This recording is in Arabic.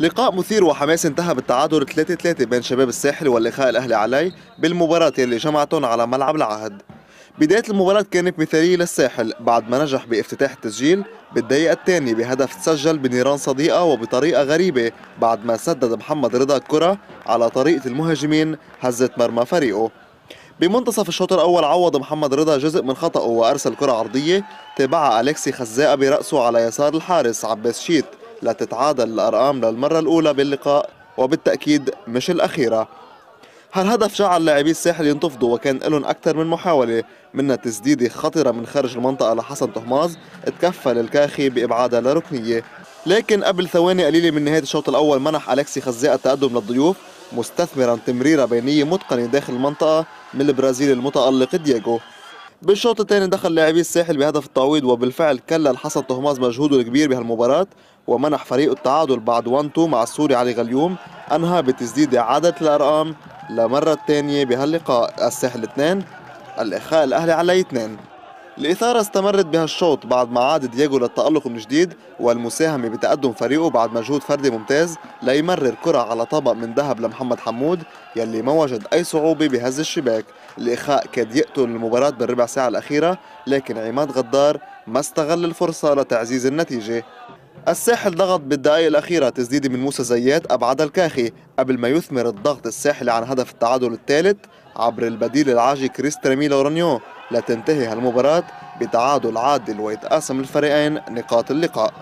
لقاء مثير وحماس انتهى بالتعادل 3-3 بين شباب الساحل والإخاء الأهلي علي بالمباراة يلي جمعتهم على ملعب العهد. بداية المباراة كانت مثالية للساحل بعد ما نجح بافتتاح التسجيل بالدقيقة الثانية بهدف تسجل بنيران صديقة وبطريقة غريبة بعد ما سدد محمد رضا الكرة على طريقة المهاجمين هزت مرمى فريقه. بمنتصف الشوط الأول عوض محمد رضا جزء من خطأه وأرسل كرة عرضية تابعها أليكسي خزاقة برأسه على يسار الحارس عباس شيت. لتتعادل الأرقام للمرة الأولى باللقاء وبالتأكيد مش الأخيرة. هالهدف جعل لاعبي الساحل ينتفضوا وكان لهم أكثر من محاولة منها تسديدة خطرة من خارج المنطقة لحسن طهماز تكفل الكاخي بإبعادها لركنية لكن قبل ثواني قليلة من نهاية الشوط الأول منح أليكسي خزاقة التقدم للضيوف مستثمرا تمريرة بينية متقنة داخل المنطقة من البرازيلي المتألق دياغو. بالشوط الثاني دخل لاعبي الساحل بهدف التعويض وبالفعل كلل حسن طهماز مجهوده الكبير بهالمباراة ومنح فريقه التعادل بعد 1-2 مع السوري علي غليوم أنهى بتسديدة عادت الأرقام لمرة ثانية بهاللقاء. الساحل 2 الإخاء الأهلي علي 2 الإثارة استمرت بهالشوط بعد ما عاد دياغو للتألق من جديد والمساهمة بتقدم فريقه بعد مجهود فردي ممتاز ليمرر كرة على طبق من ذهب لمحمد حمود يلي ما وجد أي صعوبة بهز الشباك. الإخاء كاد يقتل المباراة بالربع ساعة الأخيرة لكن عماد غدار ما استغل الفرصة لتعزيز النتيجة. الساحل ضغط بالدقائق الأخيرة تسديدة من موسى زيات أبعد الكاخي. قبل ما يثمر الضغط الساحلي عن هدف التعادل الثالث عبر البديل العاجي كريسترامي لورانيو لتنتهي هالمباراة بتعادل عادل ويتقاسم الفريقين نقاط اللقاء.